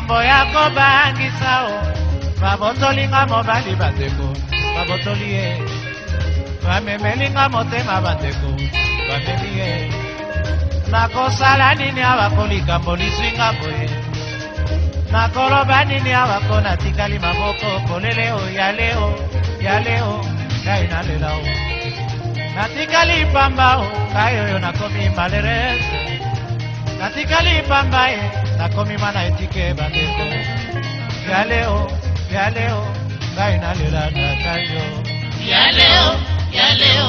makambo ya kobangisa o babotolinga mobali bandeko babotoli ye bamemelinga motema bandeko bamemi ye nakosala nini awako likambo liswinga boye nakoloba nini awako natikali maboko kolele o yale o yale o ngai nalela o natikali pamba o ngai oyo nakomi malerese natikali pamba ye nakomima na etike bandeko ya leo ya leo ngai nalelaka kai yo ya leo ya leo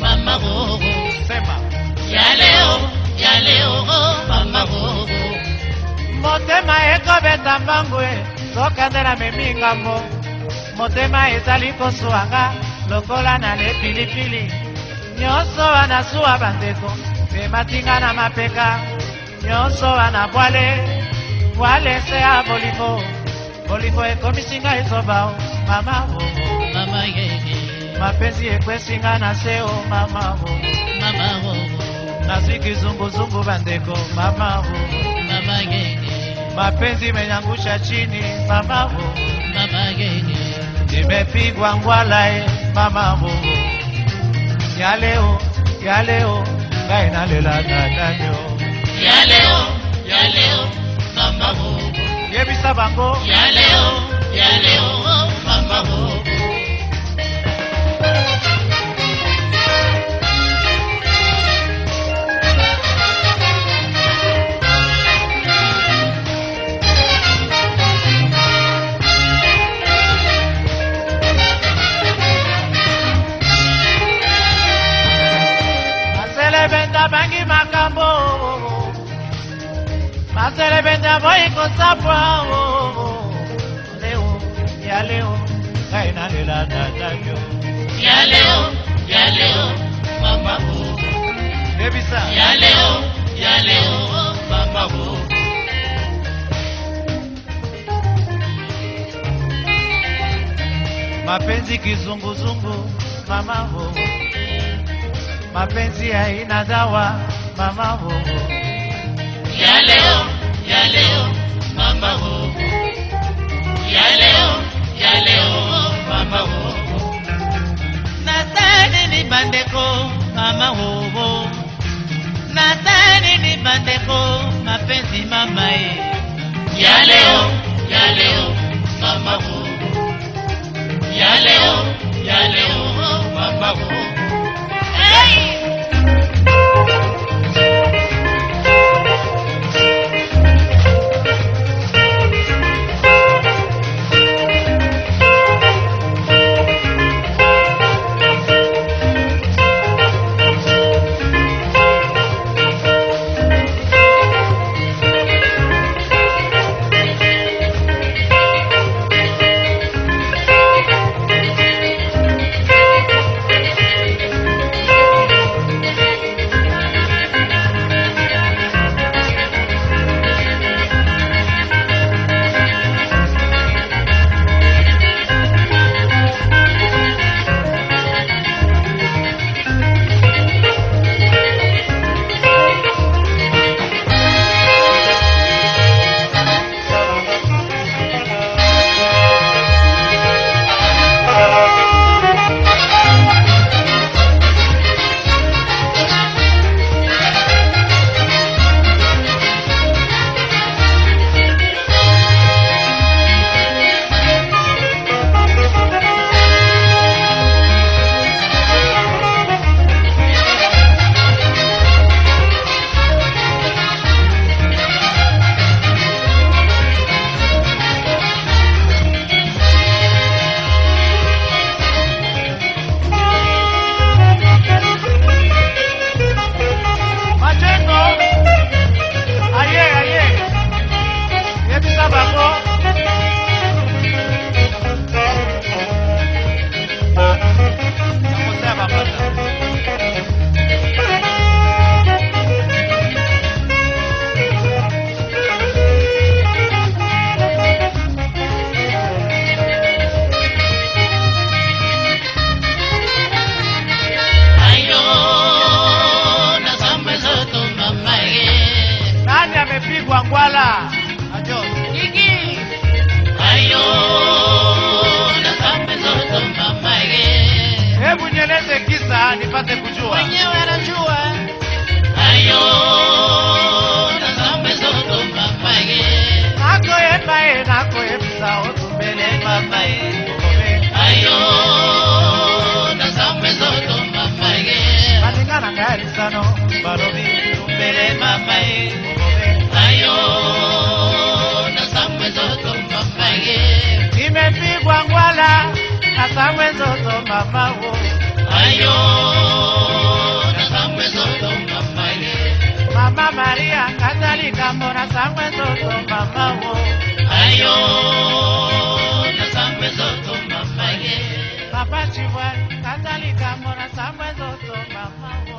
mama gogo sema ya leo ya leo mama gogo motema ekobeta mbangu e tokande na memi ngambo motema ezali koswanga lokola na lepilipili nyonso wana suwa bandeko pematinga na mapeka nyonso na bwale bwale se ya bolifo bolifo ekomisinga ezoba o mama bobo mama yeye mapenzi ekwesinga na se o mama bobo mama bobo nazwi kizunguzungu bandeko mama bobo mama yeye mapenzi menyangusha chini mama bobo mama yeye nimepigwa ngwala mama bobo yaleo yaleo ngainalelana nanyo ya leo ya leo samba boko yebisa bango ya leo ya leo samba boko maselebenda moi kosapwa leo ya leo ngai nalela tatavyo ya leo ya leo mamabu debisa ya leo ya leo mamabu mapenzi kizunguzungu mamavu mapenzi haina dawa mamavu ya leo ya leo mama wo ya leo ya leo mama wo nasaleli bandeko mama wowo nasaleli bandeko mapenzi mama ye ya leo ya leo mama wo ya leo ya leo mama Ah, nipate kujua mwenyewe anajua eh. ayo nasambe zoto mapage matingana ngarisano barobi tumbele papae sangwe soto mama wo ayo na sangwe soto mama ye papa chibwa kazalika mora sangwe soto mama wo